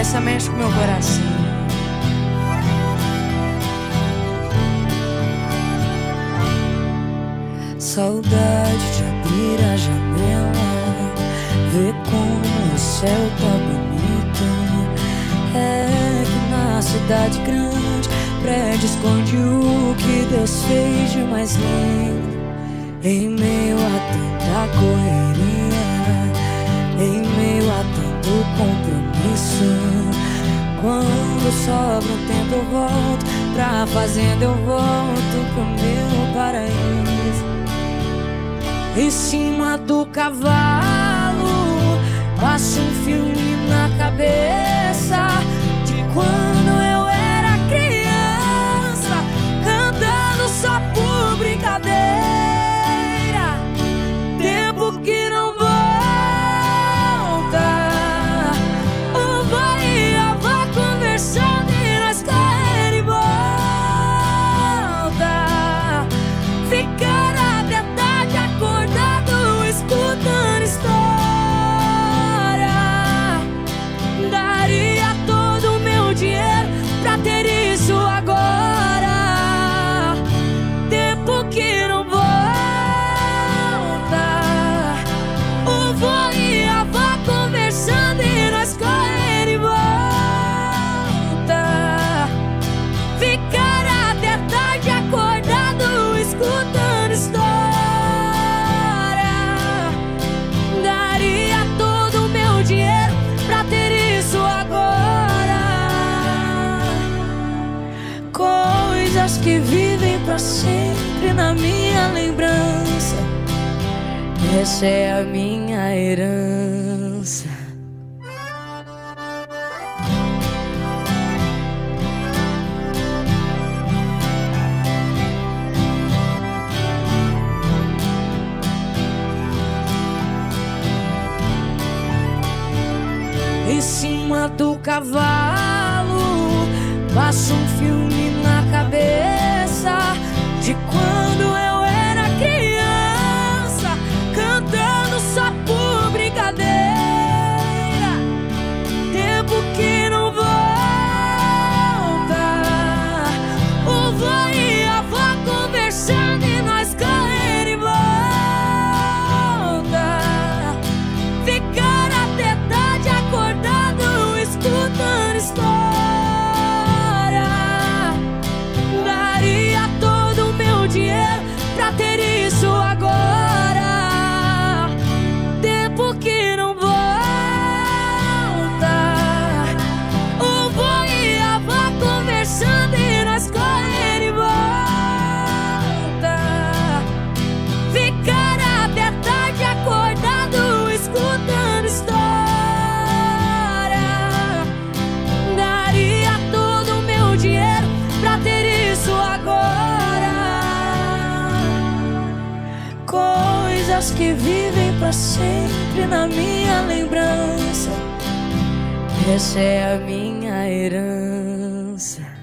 Essa mexe com meu coração. Saudade de abrir a janela, ver como o céu tá bonito. É que na cidade grande, prédio esconde o que Deus fez de mais lindo. Em meio a tanta correria, Quando sobra um tempo eu volto. Pra fazenda, eu volto pro meu paraíso. Em cima do cavalo, passa um filme na cabeça vivem pra sempre na minha lembrança. Essa é a minha herança. Em cima do cavalo, passa um filme que vivem para sempre na minha lembrança. Essa é a minha herança.